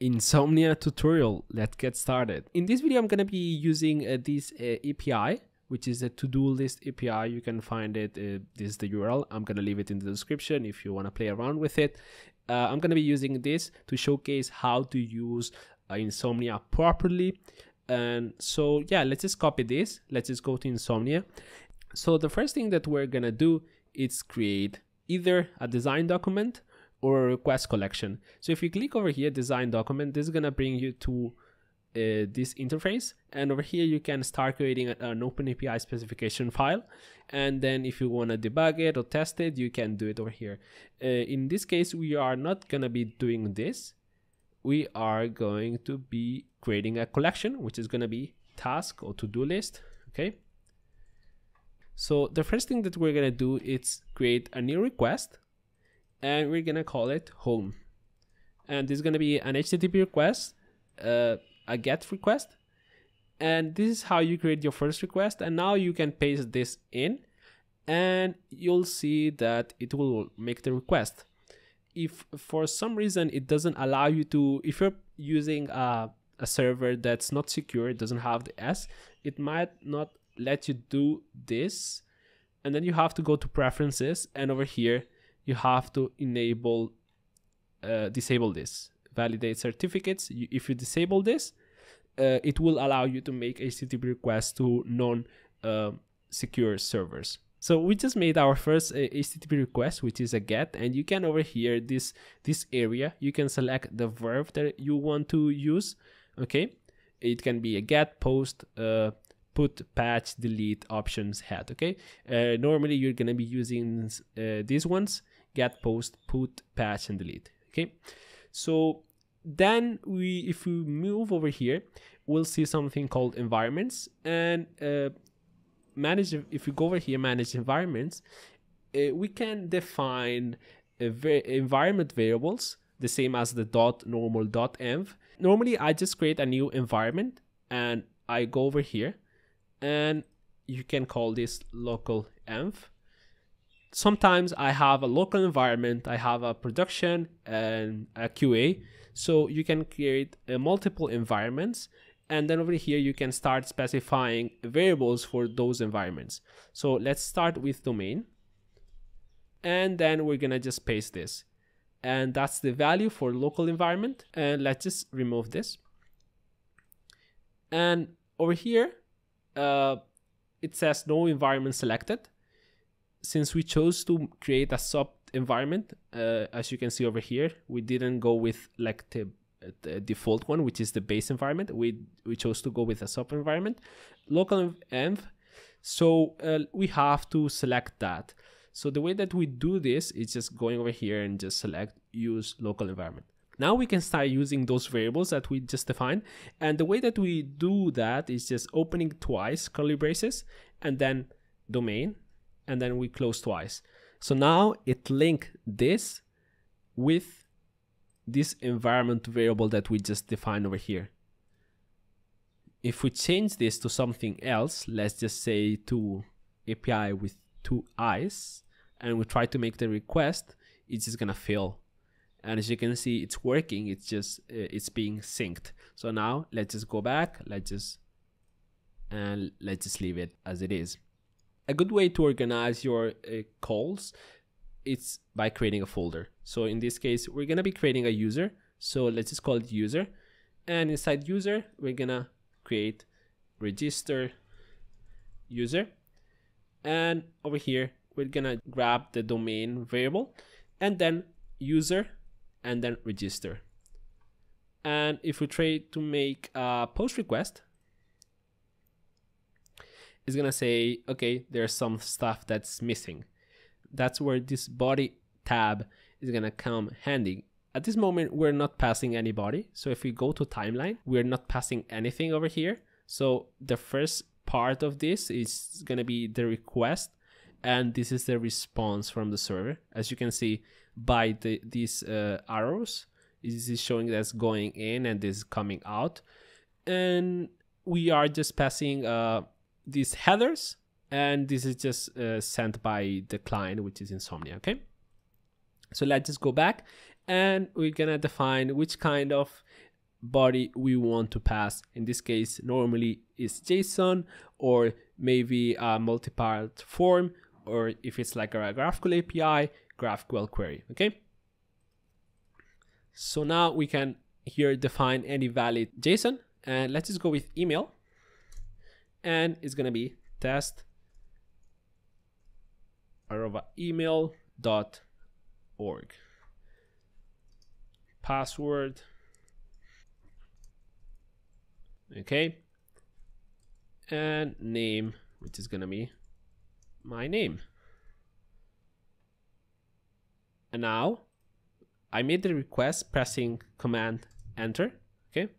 Insomnia tutorial. Let's get started. In this video, I'm going to be using uh, this uh, API, which is a to-do list API. You can find it. Uh, this is the URL. I'm going to leave it in the description if you want to play around with it. Uh, I'm going to be using this to showcase how to use uh, Insomnia properly. And so, yeah, let's just copy this. Let's just go to Insomnia. So the first thing that we're going to do is create either a design document or a request collection. So if you click over here, design document, this is gonna bring you to uh, this interface. And over here, you can start creating an OpenAPI specification file. And then if you wanna debug it or test it, you can do it over here. Uh, in this case, we are not gonna be doing this. We are going to be creating a collection, which is gonna be task or to-do list, okay? So the first thing that we're gonna do is create a new request and we're gonna call it home. And this is gonna be an http request uh, a get request. And this is how you create your first request and now you can paste this in and you'll see that it will make the request. If for some reason it doesn't allow you to if you're using a, a server that's not secure it doesn't have the s it might not let you do this. And then you have to go to preferences and over here you have to enable uh, disable this. Validate certificates. You, if you disable this uh, it will allow you to make http requests to non uh, secure servers. So we just made our first uh, http request which is a get and you can over here this this area. You can select the verb that you want to use okay? It can be a get post uh, put patch delete options head okay? Uh, normally you're gonna be using uh, these ones get post put patch and delete. Okay? So then we if we move over here we'll see something called environments. And uh, manage if we go over here manage environments uh, we can define environment variables the same as the dot normal dot env. Normally i just create a new environment and i go over here and you can call this local env sometimes I have a local environment, I have a production and a QA. So you can create uh, multiple environments and then over here you can start specifying variables for those environments. So let's start with domain and then we're gonna just paste this and that's the value for local environment and let's just remove this and over here uh, it says no environment selected since we chose to create a sub environment, uh, as you can see over here, we didn't go with like the, the, default one, which is the base environment. We we chose to go with a sub environment, local env. So uh, we have to select that. So the way that we do this is just going over here and just select use local environment. Now we can start using those variables that we just defined. And the way that we do that is just opening twice curly braces and then domain and then we close twice. So now it link this with this environment variable that we just defined over here. If we change this to something else, let's just say to API with two eyes, and we try to make the request, it's just gonna fail. And as you can see, it's working, it's just, uh, it's being synced. So now let's just go back, let's just, and let's just leave it as it is a good way to organize your uh, calls it's by creating a folder. So in this case, we're gonna be creating a user. So let's just call it user. And inside user, we're gonna create register user. And over here, we're gonna grab the domain variable and then user and then register. And if we try to make a post request, is gonna say, okay, there's some stuff that's missing. That's where this body tab is gonna come handy. At this moment, we're not passing anybody. So if we go to timeline, we're not passing anything over here. So the first part of this is gonna be the request and this is the response from the server. As you can see by the, these uh, arrows, this is showing that's going in and this is coming out. And we are just passing uh, these headers and this is just uh, sent by the client which is insomnia okay so let's just go back and we're gonna define which kind of body we want to pass. In this case, normally is JSON or maybe a multi-part form, or if it's like a GraphQL API, GraphQL query, okay? So now we can here define any valid JSON and let's just go with email and it's gonna be test arroba email dot org. Password. Okay. And name which is gonna be my name. And now I made the request pressing command enter. Okay.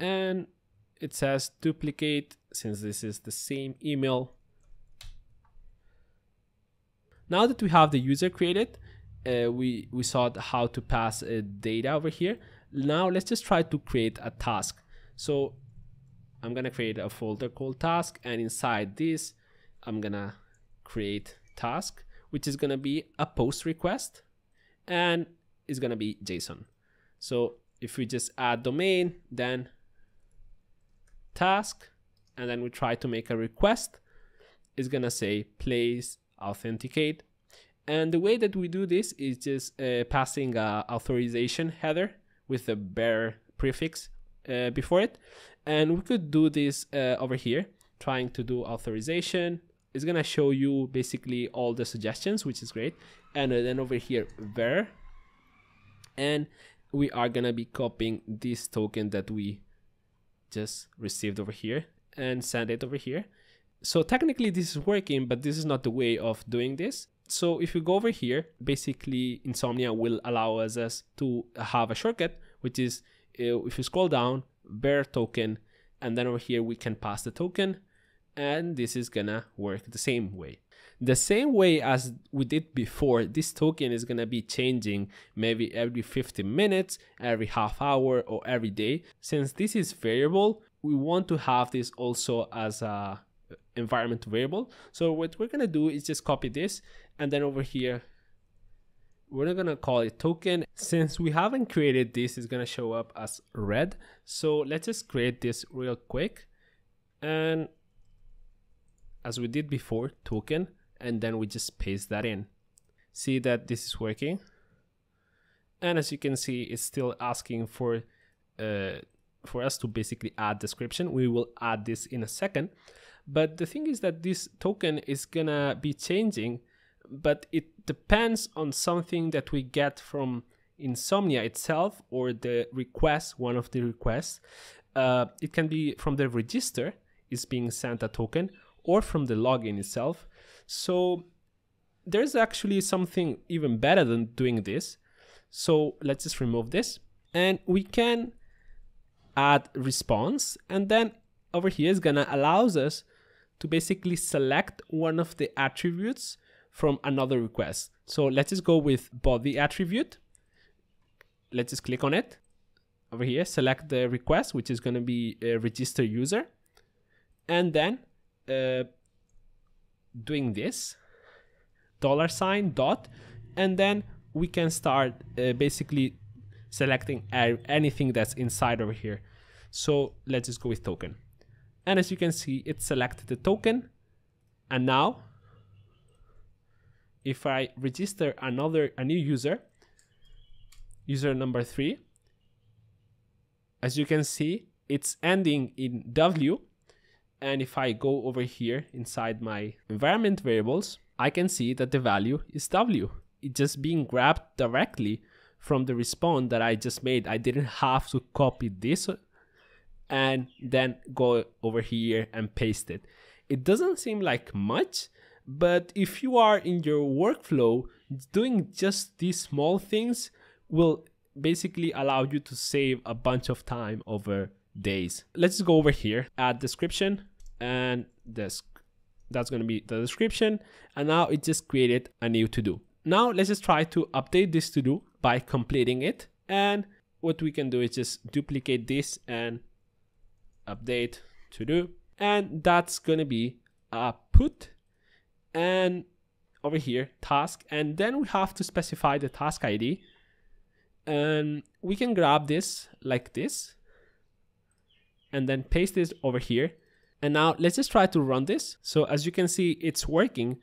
And it says duplicate since this is the same email. Now that we have the user created uh, we we saw how to pass uh, data over here. Now let's just try to create a task. So I'm gonna create a folder called task and inside this I'm gonna create task which is gonna be a post request and it's gonna be JSON. So if we just add domain then task and then we try to make a request. It's gonna say place authenticate. And the way that we do this is just uh, passing a authorization header with a bearer prefix uh, before it. And we could do this uh, over here trying to do authorization. It's gonna show you basically all the suggestions which is great. And then over here var and we are gonna be copying this token that we just received over here and send it over here. So technically this is working but this is not the way of doing this. So if you go over here basically insomnia will allow us, us to have a shortcut which is uh, if you scroll down bearer token and then over here we can pass the token and this is gonna work the same way the same way as we did before this token is gonna be changing maybe every 15 minutes every half hour or every day. Since this is variable we want to have this also as a environment variable. So what we're gonna do is just copy this and then over here we're not gonna call it token. Since we haven't created this it's gonna show up as red. So let's just create this real quick. And as we did before token and then we just paste that in. See that this is working? And as you can see it's still asking for uh, for us to basically add description. We will add this in a second. But the thing is that this token is gonna be changing but it depends on something that we get from insomnia itself or the request one of the requests. Uh, it can be from the register is being sent a token or from the login itself so there's actually something even better than doing this so let's just remove this and we can add response and then over here is gonna allows us to basically select one of the attributes from another request. So let's just go with body attribute. Let's just click on it over here, select the request, which is to be a register user. And then uh, doing this dollar sign dot, and then we can start uh, basically selecting anything that's inside over here. So let's just go with token. And as you can see, it selected the token. And now if I register another a new user, user number three, as you can see, it's ending in W. And if I go over here inside my environment variables, I can see that the value is W. It's just being grabbed directly from the response that I just made. I didn't have to copy this and then go over here and paste it. It doesn't seem like much, but if you are in your workflow, doing just these small things will basically allow you to save a bunch of time over days. Let's go over here, add description and this that's going to be the description. And now it just created a new to do. Now let's just try to update this to do by completing it. And what we can do is just duplicate this and update to do and that's going to be a put and over here task. And then we have to specify the task id and we can grab this like this and then paste this over here and now let's just try to run this. So as you can see it's working.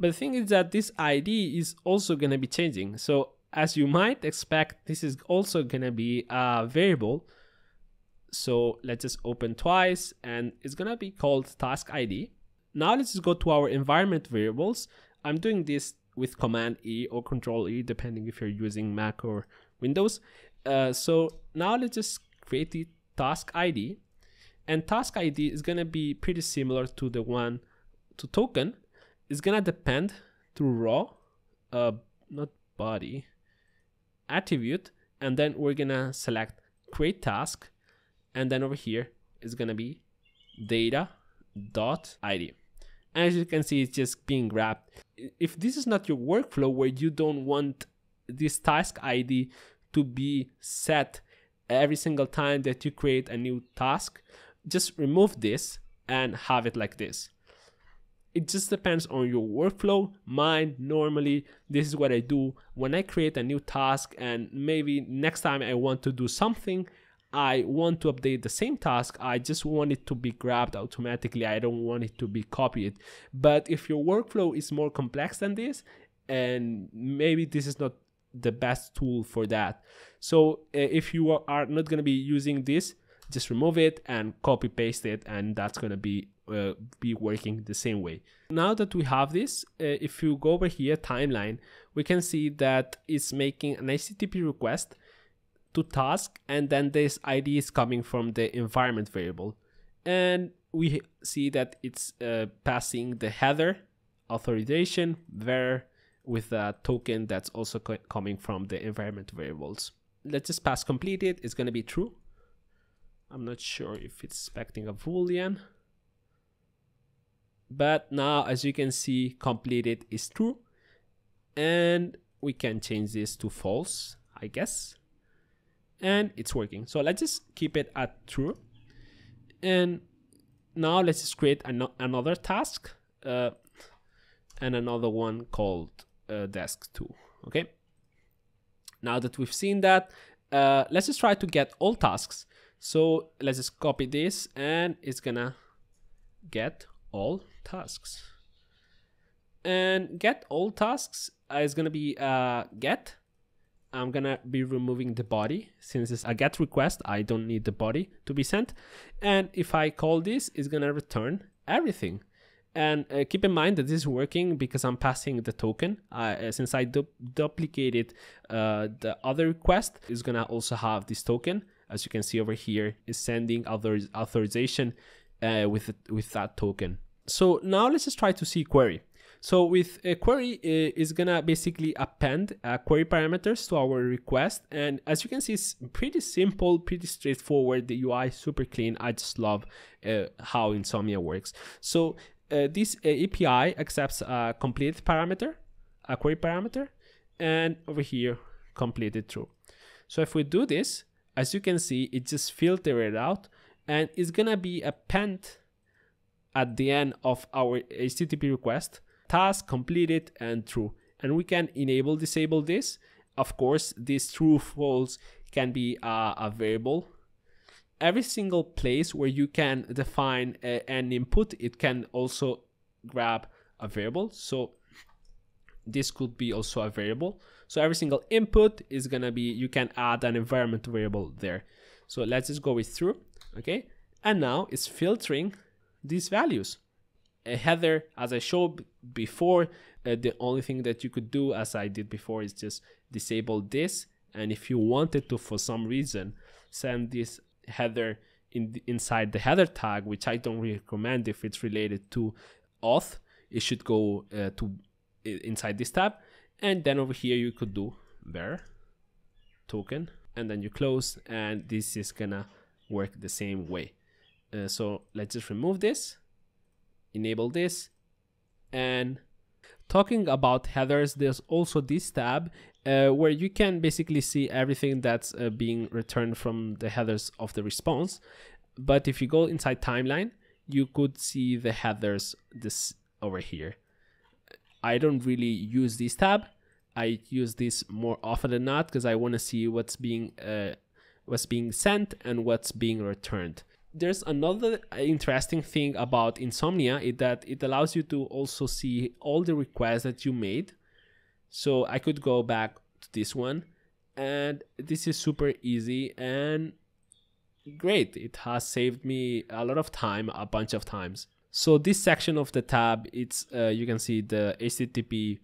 But the thing is that this id is also going to be changing. So as you might expect this is also going to be a variable. So let's just open twice and it's going to be called task id now let's just go to our environment variables. I'm doing this with command e or control e depending if you're using mac or windows. Uh, so now let's just create the task id and task ID is gonna be pretty similar to the one to token. It's gonna depend to raw, uh, not body, attribute, and then we're gonna select create task, and then over here is gonna be data dot ID. As you can see, it's just being grabbed. If this is not your workflow where you don't want this task ID to be set every single time that you create a new task, just remove this and have it like this. It just depends on your workflow. Mine, normally, this is what I do when I create a new task, and maybe next time I want to do something, I want to update the same task. I just want it to be grabbed automatically. I don't want it to be copied. But if your workflow is more complex than this, and maybe this is not the best tool for that. So uh, if you are not going to be using this, just remove it and copy paste it and that's going to be uh, be working the same way. Now that we have this uh, if you go over here timeline we can see that it's making an http request to task and then this id is coming from the environment variable. And we see that it's uh, passing the header authorization there with a token that's also co coming from the environment variables. Let's just pass completed. It's going to be true I'm not sure if it's expecting a boolean. But now, as you can see, completed is true. And we can change this to false, I guess. And it's working. So let's just keep it at true. And now let's just create an another task uh, and another one called uh, desk 2. Okay. Now that we've seen that, uh, let's just try to get all tasks. So let's just copy this and it's gonna get all tasks. And get all tasks is gonna be uh, get. I'm gonna be removing the body since it's a get request. I don't need the body to be sent. And if I call this, it's gonna return everything. And uh, keep in mind that this is working because I'm passing the token. Uh, since I du duplicated uh, the other request, is gonna also have this token as you can see over here, is sending author authorization uh, with, with that token. So now let's just try to see query. So with a query uh, is gonna basically append uh, query parameters to our request. And as you can see, it's pretty simple, pretty straightforward. The UI super clean. I just love uh, how Insomnia works. So uh, this uh, API accepts a complete parameter, a query parameter, and over here, completed true. So if we do this, as you can see, it just filtered it out and it's gonna be append at the end of our HTTP request, task completed and true. And we can enable, disable this. Of course, this true false can be a, a variable. Every single place where you can define a, an input, it can also grab a variable. So this could be also a variable. So every single input is gonna be, you can add an environment variable there. So let's just go it through, okay? And now it's filtering these values. A header, as I showed before, uh, the only thing that you could do, as I did before, is just disable this. And if you wanted to, for some reason, send this header in the, inside the header tag, which I don't recommend if it's related to auth, it should go uh, to inside this tab. And then over here you could do var token. And then you close and this is gonna work the same way. Uh, so let's just remove this enable this and talking about headers there's also this tab uh, where you can basically see everything that's uh, being returned from the headers of the response. But if you go inside timeline you could see the headers this over here I don't really use this tab. I use this more often than not because I want to see what's being uh, what's being sent and what's being returned. There's another interesting thing about Insomnia is that it allows you to also see all the requests that you made. So I could go back to this one and this is super easy and great. It has saved me a lot of time a bunch of times. So this section of the tab, it's uh, you can see the HTTP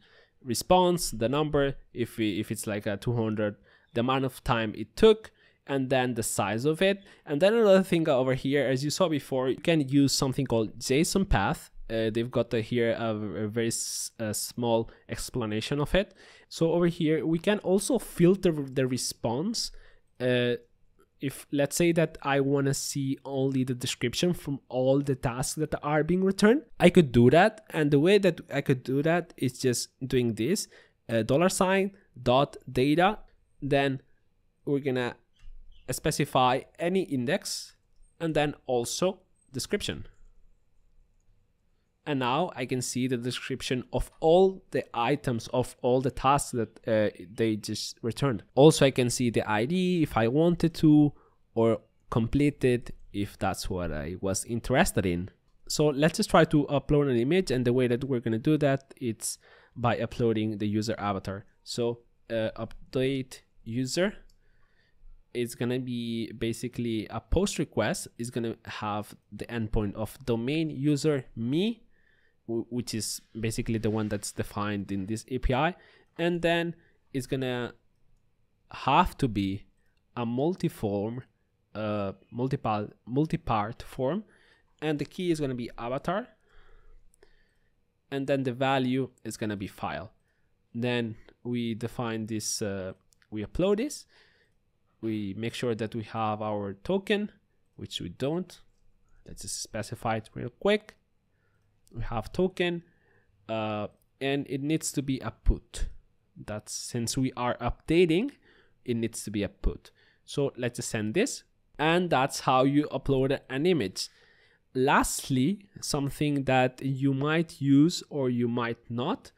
response, the number, if we, if it's like a 200, the amount of time it took, and then the size of it. And then another thing over here, as you saw before, you can use something called JSON path. Uh, they've got here a, a very small explanation of it. So over here, we can also filter the response uh, if let's say that I want to see only the description from all the tasks that are being returned, I could do that. And the way that I could do that is just doing this uh, dollar sign dot data. Then we're gonna specify any index and then also description. And now I can see the description of all the items of all the tasks that uh, they just returned. Also, I can see the ID if I wanted to, or completed if that's what I was interested in. So let's just try to upload an image and the way that we're going to do that it's by uploading the user avatar. So uh, update user is going to be basically a post request is going to have the endpoint of domain user me which is basically the one that's defined in this API. And then it's gonna have to be a multi-form, uh, multiple, multi-part form. And the key is gonna be avatar. And then the value is gonna be file. Then we define this, uh, we upload this. We make sure that we have our token, which we don't. Let's just specify it real quick we have token uh, and it needs to be a put that's since we are updating it needs to be a put so let's send this and that's how you upload an image. Lastly something that you might use or you might not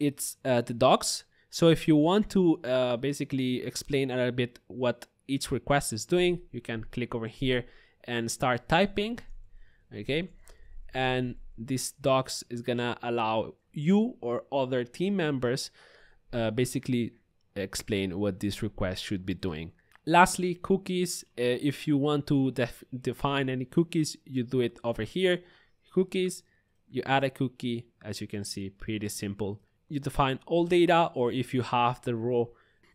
it's uh, the docs. So if you want to uh, basically explain a little bit what each request is doing you can click over here and start typing okay and this docs is gonna allow you or other team members uh, basically explain what this request should be doing. Lastly, cookies. Uh, if you want to def define any cookies, you do it over here. Cookies, you add a cookie, as you can see, pretty simple. You define all data, or if you have the raw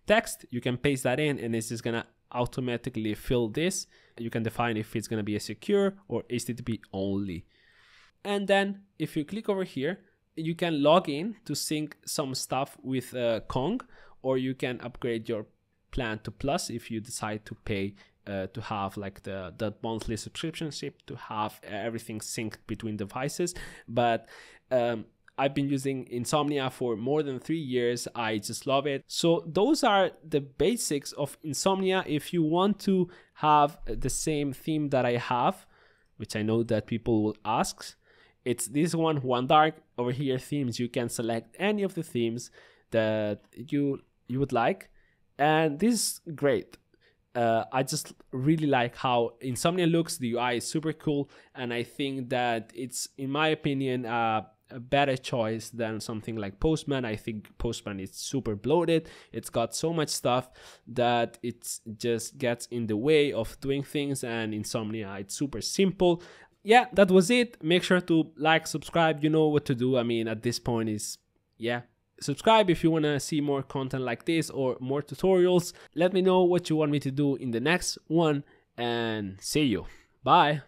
text, you can paste that in and it's just gonna automatically fill this. You can define if it's gonna be a secure or HTTP only. And then if you click over here, you can log in to sync some stuff with uh, Kong, or you can upgrade your plan to Plus if you decide to pay uh, to have like the, the monthly subscription ship to have everything synced between devices. But um, I've been using Insomnia for more than three years. I just love it. So those are the basics of Insomnia. If you want to have the same theme that I have, which I know that people will ask, it's this one, one dark. Over here, themes. You can select any of the themes that you you would like, and this is great. Uh, I just really like how Insomnia looks. The UI is super cool, and I think that it's, in my opinion, uh, a better choice than something like Postman. I think Postman is super bloated. It's got so much stuff that it just gets in the way of doing things, and Insomnia, it's super simple yeah, that was it. Make sure to like, subscribe. You know what to do. I mean, at this point is, yeah, subscribe if you want to see more content like this or more tutorials. Let me know what you want me to do in the next one and see you. Bye.